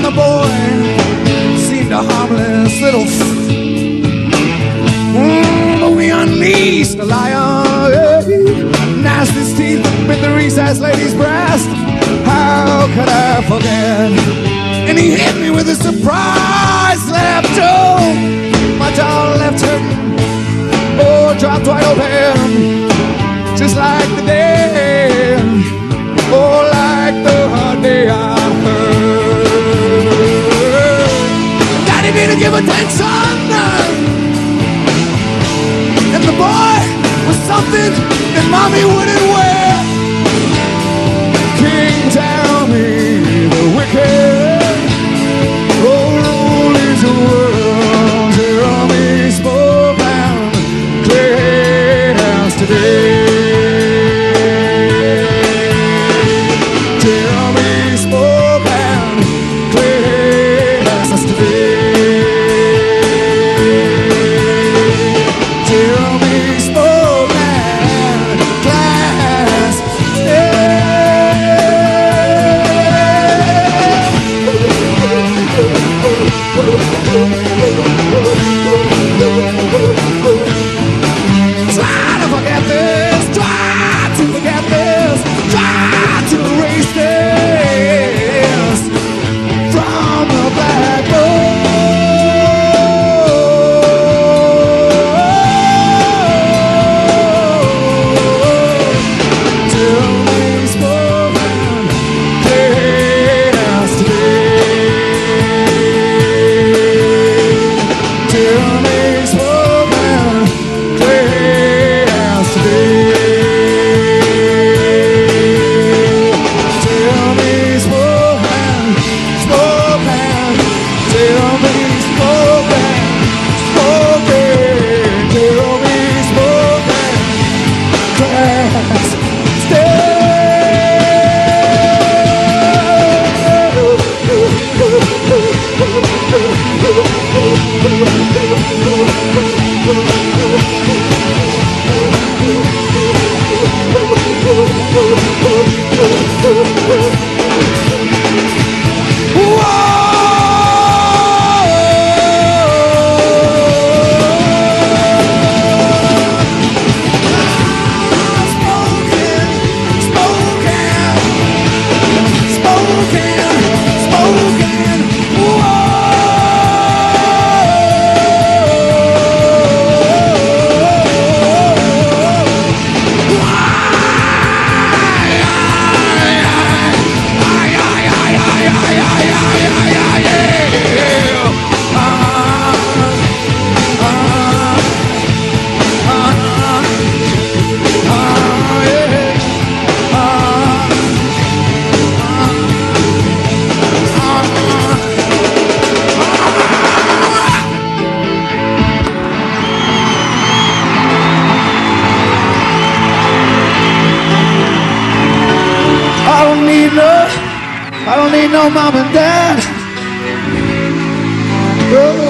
on the boy seemed a harmless little. Mm, but we unleashed the lion. Yeah. Nasty teeth with the recessed lady's breast. How could I forget? And he hit me with a surprise. something that mommy wouldn't wear. I don't need no mom and dad. Oh.